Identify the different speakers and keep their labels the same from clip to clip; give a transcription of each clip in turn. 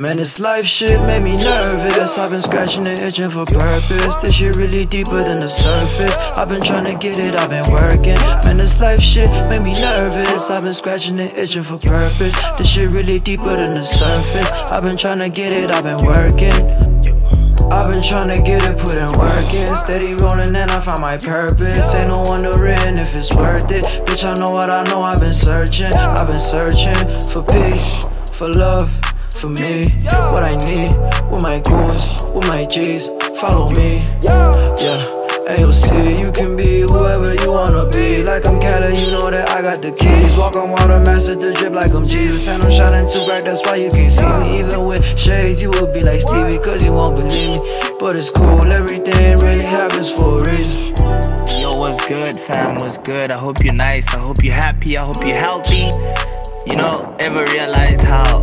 Speaker 1: Man, this life shit made me nervous. I've been scratching and itching for purpose. This shit really deeper than the surface. I've been trying to get it, I've been working. Man, this life shit made me nervous. I've been scratching and itching for purpose. This shit really deeper than the surface. I've been trying to get it, I've been working. I've been trying to get it, put in work in Steady rolling and I find my purpose Ain't no wondering if it's worth it Bitch, I know what I know, I've been searching I've been searching for peace, for love for me, what I need, with my goons, with my G's, follow me, yeah. Yeah, AOC, you can be whoever you wanna be. Like I'm Cali, you know that I got the keys. Walk on water, master the drip like I'm Jesus. And I'm shining too bright, that's why you can't see me. Even with shades, you would be like Stevie, cause you won't believe me. But it's cool, everything really happens for a reason.
Speaker 2: What's good, fam? What's good? I hope you're nice. I hope you're happy. I hope you're healthy. You know, ever realized how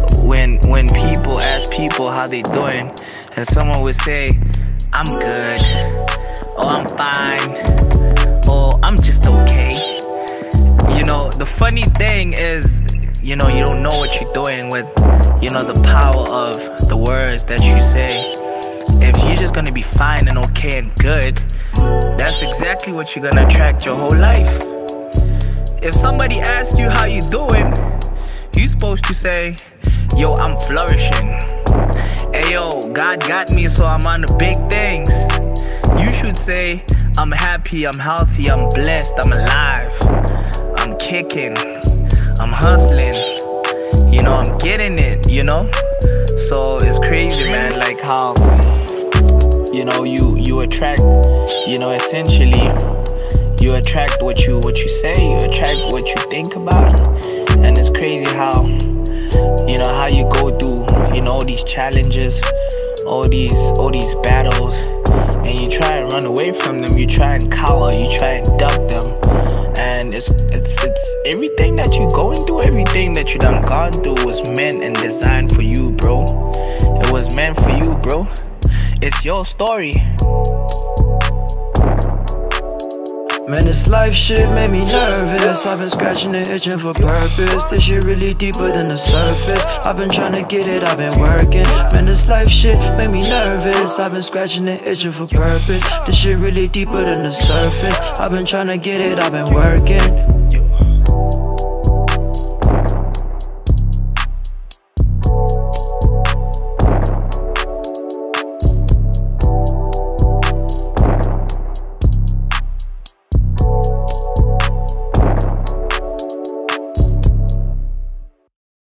Speaker 2: when people ask people how they doing, and someone would say, "I'm good," or "I'm fine," or "I'm just okay." You know, the funny thing is, you know, you don't know what you're doing with, you know, the power of the words that you say. If you're just gonna be fine and okay and good, that's exactly what you're gonna attract your whole life. If somebody asks you how you doing, you're supposed to say, yo, I'm flourishing. Hey yo, God got me, so I'm on the big things. You should say, I'm happy, I'm healthy, I'm blessed, I'm alive. I'm kicking, I'm hustling. You know, I'm getting it, you know? So it's crazy, man, like how you know you you attract, you know, essentially you attract what you what you say, you attract what you think about and it's crazy how all these challenges all these all these battles and you try and run away from them. You try and cower you try and duck them. And it's it's it's everything that you're going through everything that you done gone through was meant and designed for you bro. It was meant for you bro. It's your story
Speaker 1: Man, this life shit made me nervous. I've been scratching and itching for purpose. This shit really deeper than the surface. I've been trying to get it, I've been working. Man, this life shit made me nervous. I've been scratching and itching for purpose. This shit really deeper than the surface. I've been trying to get it, I've been working.